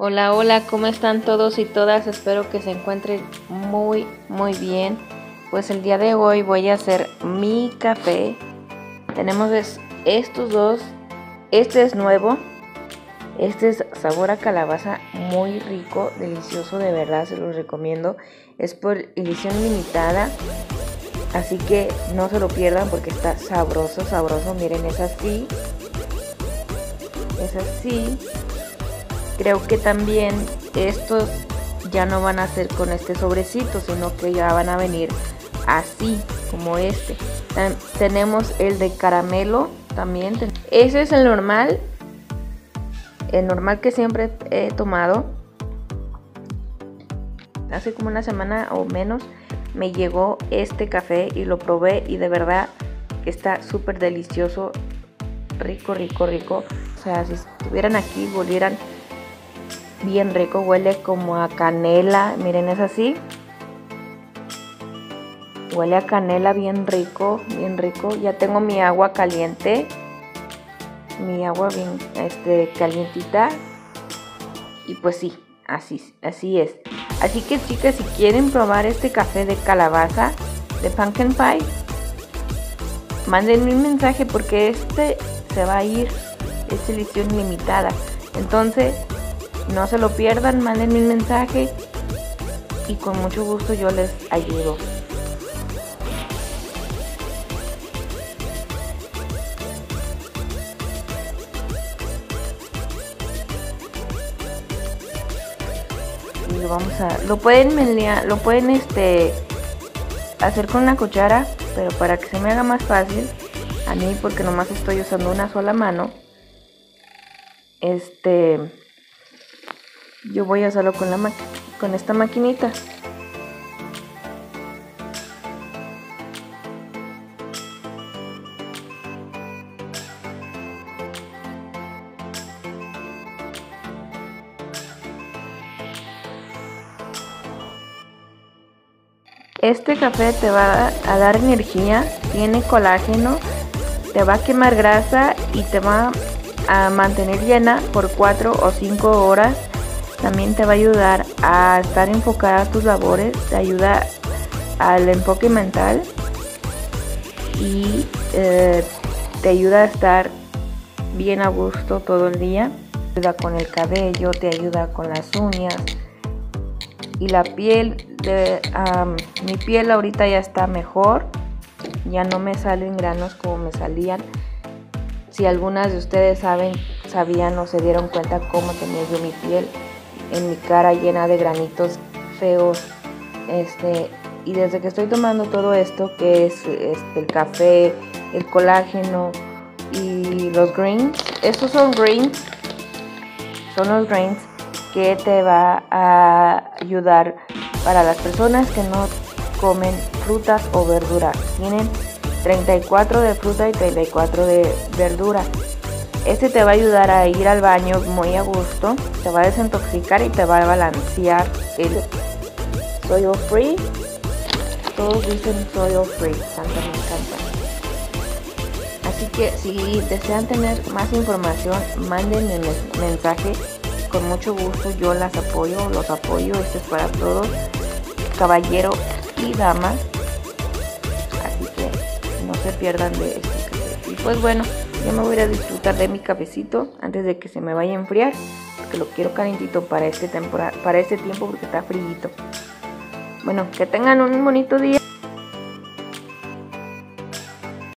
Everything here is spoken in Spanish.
Hola, hola, ¿cómo están todos y todas? Espero que se encuentren muy, muy bien. Pues el día de hoy voy a hacer mi café. Tenemos estos dos. Este es nuevo. Este es sabor a calabaza muy rico, delicioso, de verdad se los recomiendo. Es por edición limitada. Así que no se lo pierdan porque está sabroso, sabroso. Miren, es así. Es así. Creo que también estos ya no van a ser con este sobrecito, sino que ya van a venir así como este. tenemos el de caramelo también. Ese es el normal. El normal que siempre he tomado. Hace como una semana o menos me llegó este café y lo probé y de verdad está súper delicioso. Rico, rico, rico. O sea, si estuvieran aquí, volvieran bien rico, huele como a canela, miren es así. Huele a canela bien rico, bien rico. Ya tengo mi agua caliente. Mi agua bien este, calientita. Y pues sí, así, así es. Así que chicas, si quieren probar este café de calabaza, de pumpkin pie, mándenme un mensaje porque este se va a ir. Es edición limitada. Entonces, no se lo pierdan, manden un mensaje y con mucho gusto yo les ayudo. Y lo vamos a lo pueden lo pueden este hacer con una cuchara, pero para que se me haga más fácil a mí porque nomás estoy usando una sola mano. Este yo voy a hacerlo con, la con esta maquinita. Este café te va a dar energía, tiene colágeno, te va a quemar grasa y te va a mantener llena por 4 o 5 horas también te va a ayudar a estar enfocada a tus labores, te ayuda al enfoque mental y eh, te ayuda a estar bien a gusto todo el día. Te ayuda con el cabello, te ayuda con las uñas y la piel. De, mi piel ahorita ya está mejor, ya no me salen granos como me salían. Si algunas de ustedes saben, sabían o se dieron cuenta cómo tenía yo mi piel, en mi cara llena de granitos feos. Este, y desde que estoy tomando todo esto, que es este, el café, el colágeno y los greens, estos son greens, son los greens que te va a ayudar para las personas que no comen frutas o verduras. Tienen 34 de fruta y 34 de verdura. Este te va a ayudar a ir al baño muy a gusto, te va a desintoxicar y te va a balancear el soil free. Todos dicen soil free, tanto me encanta. Así que si desean tener más información, mándenme mensaje. Con mucho gusto yo las apoyo, los apoyo. Esto es para todos, caballero y dama. Así que no se pierdan de esto. Y pues bueno, yo me voy a disfrutar de mi cafecito antes de que se me vaya a enfriar, porque lo quiero calentito para este para este tiempo porque está frío. Bueno, que tengan un bonito día.